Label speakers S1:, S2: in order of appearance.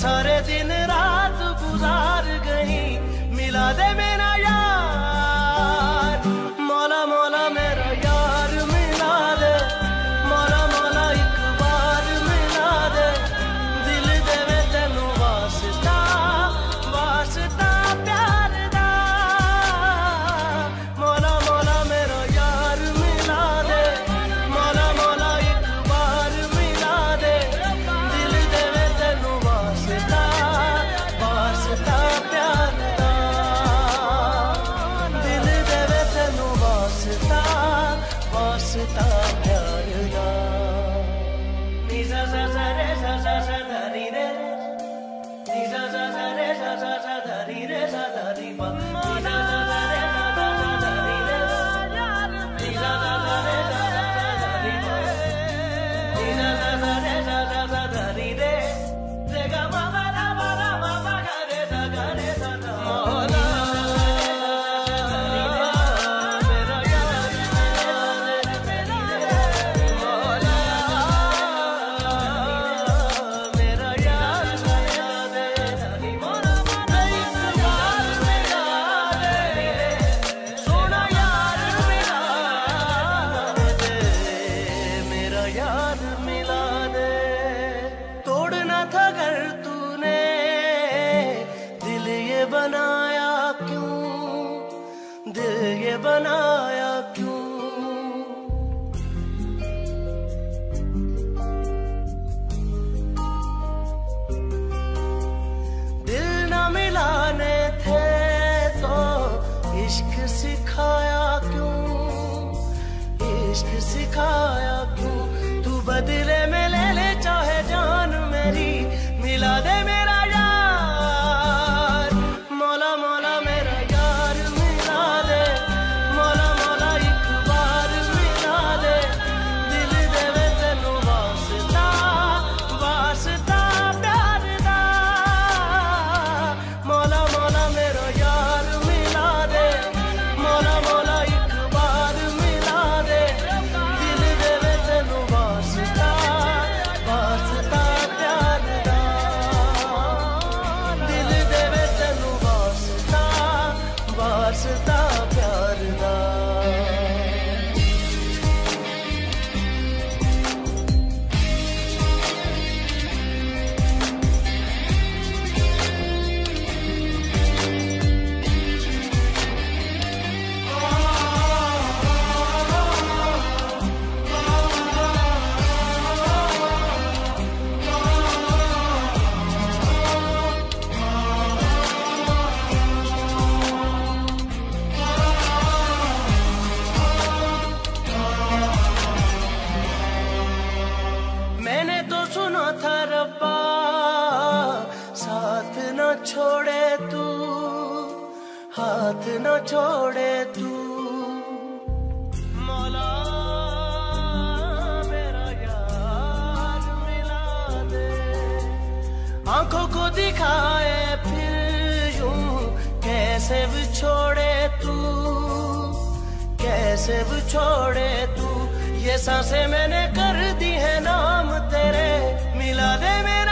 S1: सारे दिन रात गुजार गई। मिला दे मेरे você tá बनाया क्यों? दिल न मिलाने थे तो इश्क सिखाया क्यों? इश्क सिखाया क्यों? तू बदले में loves her. था रब्बा साथ न छोड़े तू, हाथ न छोड़े तू। मौला आँखों को दिखाए, फिर यूँ कैसे भी छोड़े तू? कैसे भी छोड़े तू? ये साँसें मैंने कर दी है नाम तेरे। मिला दे मेरा